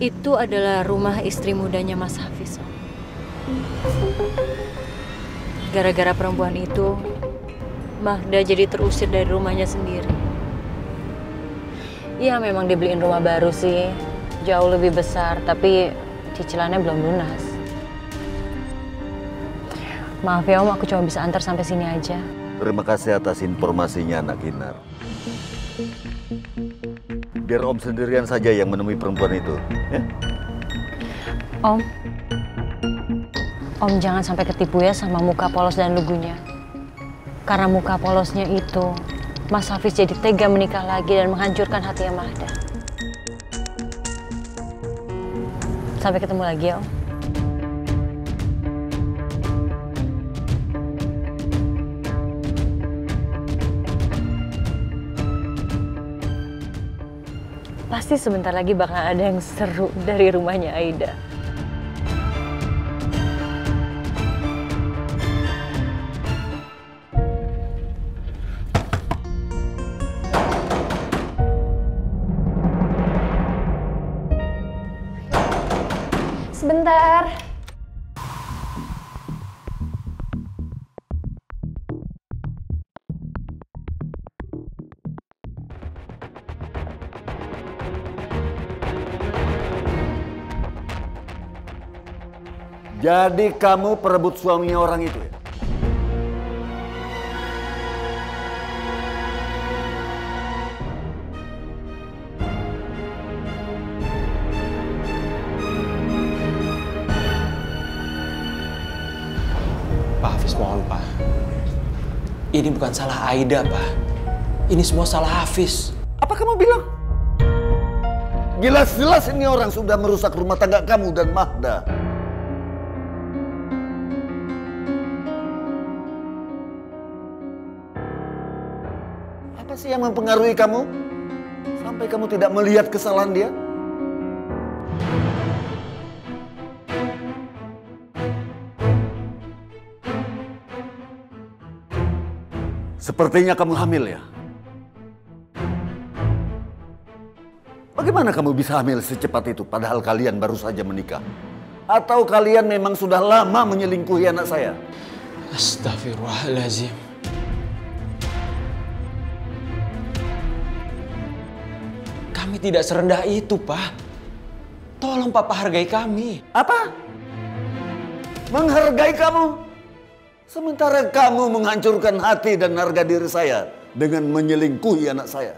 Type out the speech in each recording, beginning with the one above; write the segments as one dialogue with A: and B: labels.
A: Itu adalah rumah istri mudanya Mas Hafiz. Gara-gara perempuan itu, Mahda jadi terusir dari rumahnya sendiri. Iya memang dibeliin rumah baru sih, jauh lebih besar, tapi cicilannya belum lunas. Maaf ya Om, aku cuma bisa antar sampai sini aja.
B: Terima kasih atas informasinya, anak Kinar. Biar Om sendirian saja yang menemui perempuan itu. Ya?
A: Om, Om jangan sampai ketipu ya sama muka polos dan lugunya. Karena muka polosnya itu, Mas Hafiz jadi tega menikah lagi dan menghancurkan hatinya Mahda. Sampai ketemu lagi ya Om. Pasti sebentar lagi bakal ada yang seru dari rumahnya Aida.
C: Sebentar.
B: Jadi kamu perebut suaminya orang itu ya?
D: Pak Hafiz mohon Pak. Ini bukan salah Aida Pak. Ini semua salah Hafiz.
B: Apa kamu bilang? Jelas-jelas ini orang sudah merusak rumah tangga kamu dan Mahda. Sih yang mempengaruhi kamu? Sampai kamu tidak melihat kesalahan dia? Sepertinya kamu hamil ya? Bagaimana kamu bisa hamil secepat itu padahal kalian baru saja menikah? Atau kalian memang sudah lama menyelingkuhi anak saya?
D: Astagfirullahaladzim. Kami tidak serendah itu, Pak. Tolong Papa hargai kami.
B: Apa? Menghargai kamu? Sementara kamu menghancurkan hati dan harga diri saya dengan menyelingkuhi anak saya.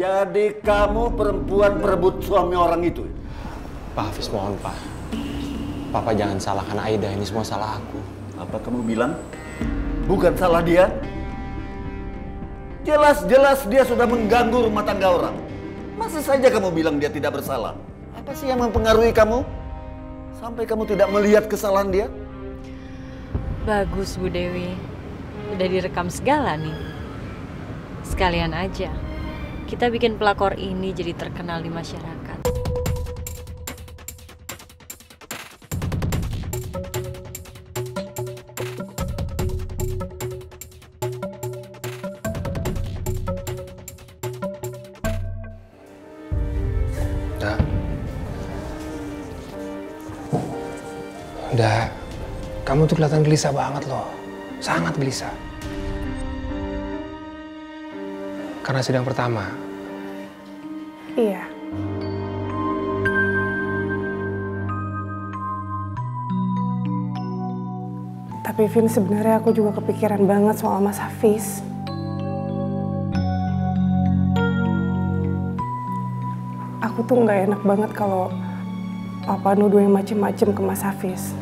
B: Jadi kamu perempuan perebut suami orang itu?
D: Pak Hafiz mohon, Pak. Papa jangan salahkan Aida, ini semua salah aku.
B: Apa kamu bilang? Bukan salah dia? Jelas-jelas dia sudah mengganggu rumah tangga orang. Masa saja kamu bilang dia tidak bersalah? Apa sih yang mempengaruhi kamu? Sampai kamu tidak melihat kesalahan dia?
A: Bagus Bu Dewi, udah direkam segala nih. Sekalian aja, kita bikin pelakor ini jadi terkenal di masyarakat.
E: Udah. Udah. Kamu tuh kelihatan gelisah banget loh. Sangat gelisah. Karena sidang pertama.
C: Iya. Tapi Vin sebenarnya aku juga kepikiran banget soal Mas Hafiz. Aku tuh nggak enak banget kalau Papa nuduh yang macem-macem ke Mas Hafiz.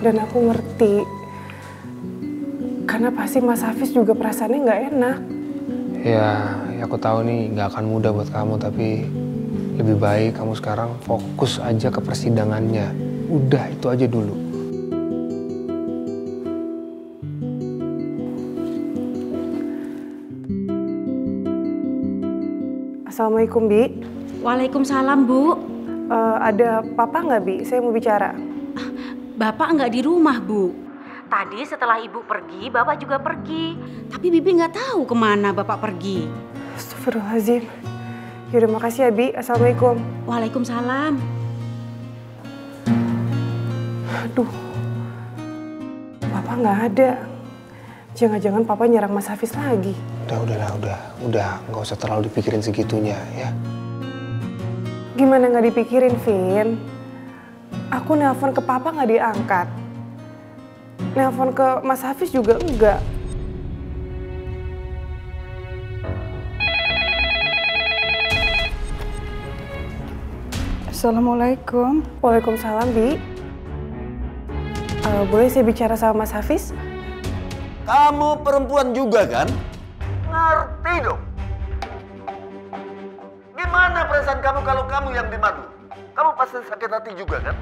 C: Dan aku ngerti, karena pasti Mas Hafiz juga perasaannya nggak enak.
E: Ya, ya aku tahu nih nggak akan mudah buat kamu, tapi lebih baik kamu sekarang fokus aja ke persidangannya. Udah itu aja dulu.
C: Assalamualaikum, Bi.
F: Waalaikumsalam, Bu.
C: Eh, ada papa nggak, Bi? Saya mau bicara.
F: Bapak nggak di rumah, Bu. Tadi setelah Ibu pergi, Bapak juga pergi. Tapi Bibi nggak tahu ke mana Bapak pergi.
C: Astagfirullahaladzim. Yaudah, makasih ya, Bi. Assalamualaikum.
F: Waalaikumsalam.
C: Aduh, papa nggak ada. Jangan-jangan papa nyerang Mas Hafiz lagi.
E: Udah, udahlah, udah, udah. Nggak usah terlalu dipikirin segitunya ya.
C: Gimana nggak dipikirin, Vin? Aku nelpon ke papa nggak diangkat. Nelpon ke Mas Hafiz juga enggak.
G: Assalamualaikum.
C: Waalaikumsalam, Bi. Eh, boleh saya bicara sama Mas Hafiz?
B: Kamu perempuan juga kan? Ngerti dong. Gimana perasaan kamu kalau kamu yang dimadu? Kamu pasti sakit hati juga kan?